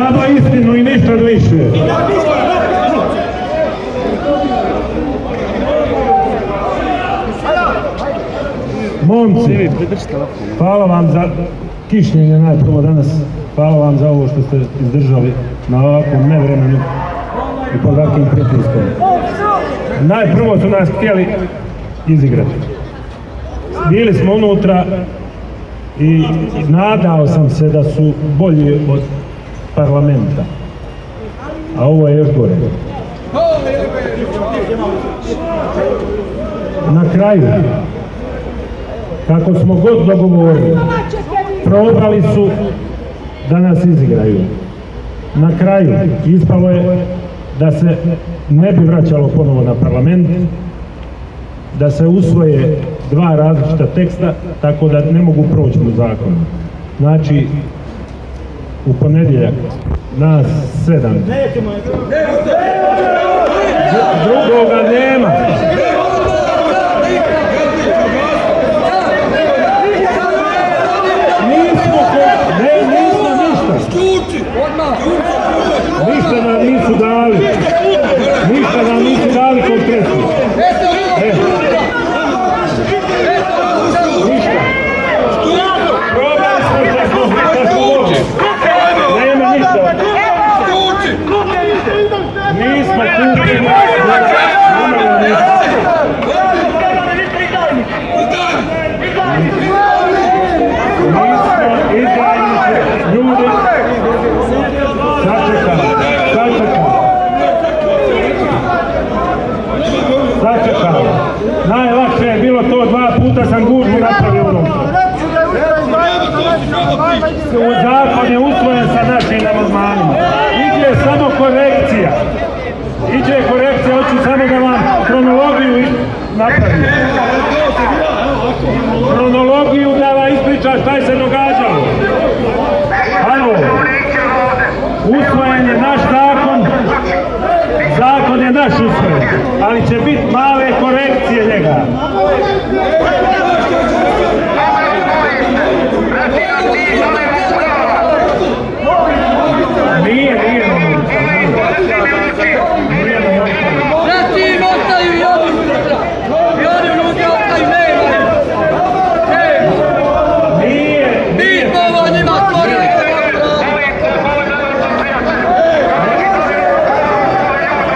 Samo istinu i ništa više. Momci, hvala vam za kišnjenje najprvo danas. Hvala vam za ovo što ste izdržali na ovakvom nevremenu i pod ovakvim pritiskom. Najprvo su nas htjeli izigrati. Bili smo unutra i nadao sam se da su bolji od parlamenta. A ovo je još gore. Na kraju, kako smo god dogovorili, probali su da nas izigraju. Na kraju ispalo je da se ne bi vraćalo ponovo na parlament, da se usvoje dva različita teksta, tako da ne mogu proći u zakonu. Znači, u ponedjeljak nas sedam. Drugoga nema. Nismo, ne, nismo ništa. Ništa nam nisu dali. Ništa nam nisu dali konkretno. E. Ništa. Probali smo da smo, da smo mogli. Nema ništa. Nismo kupili. Nema ništa. Nismo izdajnici, ljudi. Sačekamo, sačekamo. Sačekamo. Najlakše je bilo to, dva puta sam gužbu napravio unutra. U zakon je usvojen sa našim amandmanima. Iđe samo korekcija. Iđe korekcija, hoću samo da vam kronologiju napravim. Kronologiju da vam ispričam šta je se dogodilo. ali će biti male korekcije njega.